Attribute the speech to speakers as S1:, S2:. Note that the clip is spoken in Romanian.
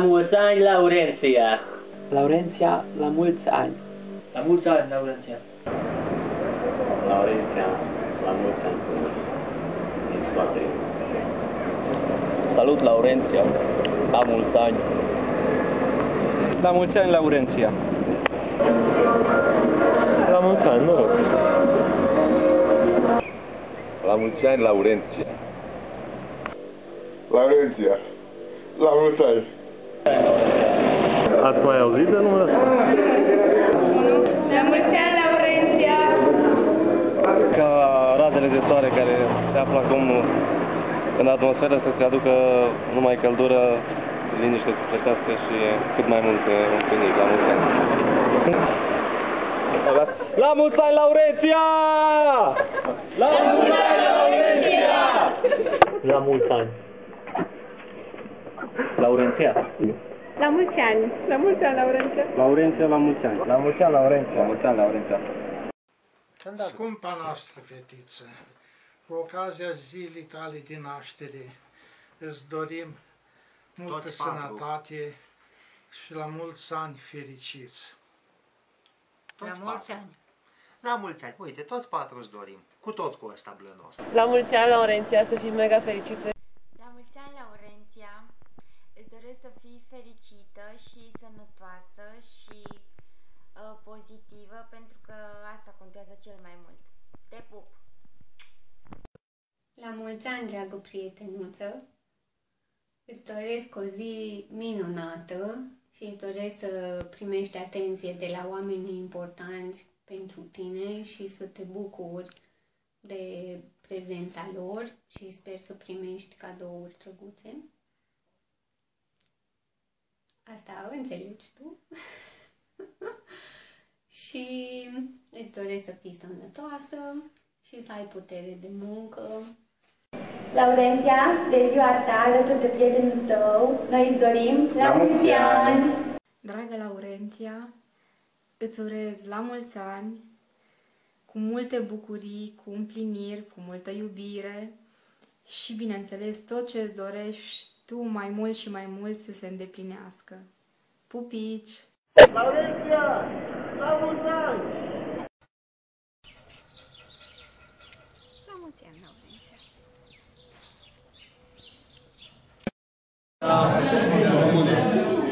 S1: mulți ani, Laurenția!
S2: Laurenția, la mulți ani!
S1: La mulți ani, Laurenția!
S3: Laurenția, la mulți ani! Din toate.
S4: Salut, Laurenția! La mulți ani!
S5: La mulți ani, Laurenția!
S3: La mulți ani, noroc!
S4: La mulți ani, Laurenția!
S6: Laurenția, la mulți ani!
S3: Ați mai auzit de numele ăsta?
S7: La mulți ani, Laurenția!
S5: Ca razele de soare care se află acum în atmosferă să se aducă numai căldură, liniște sufletească și cât mai multe împliniri. La mulți ani! La mulți ani, Laurenția! La mulți ani, Laurenția!
S3: La mulți ani!
S4: Laurenția!
S7: La mulți ani! La mulți ani, Laurenția!
S5: Laurenția, la mulți ani!
S4: La mulți ani, Laurenția!
S5: La mulți ani, Laurenția!
S8: Scumpa noastră fetiță, cu ocazia zilei tale din naștere, îți dorim multă
S9: Toți patru.
S8: sănătate și la mulți ani fericiți.
S9: Toți la mulți ani. La mulți ani. Uite, toți patru îți dorim. Cu tot cu ăsta blănos.
S7: La mulți ani, Laurenția, să fii mega fericită!
S10: La mulți ani, Laurenția! Îți doresc să fii fericită și sănătoasă și uh, pozitivă, pentru că asta contează cel mai mult. Te pup!
S11: La mulți ani, dragă prietenuță! Îți doresc o zi minunată și îți doresc să primești atenție de la oamenii importanți pentru tine și să te bucuri de prezența lor și sper să primești cadouri drăguțe. Asta înțelegi tu. și îți doresc să fii sănătoasă și să ai putere de muncă
S10: Laurenția, de ziua ta, alături de prietenul tău, noi îți dorim la mulți ani!
S12: Dragă Laurenția, îți urez la mulți ani, cu multe bucurii, cu împliniri, cu multă iubire și, bineînțeles, tot ce îți dorești tu mai mult și mai mult să se îndeplinească. Pupici!
S6: Laurenția, la mulți ani!
S12: La mulți ani, Laurenția!
S6: La mulți ani!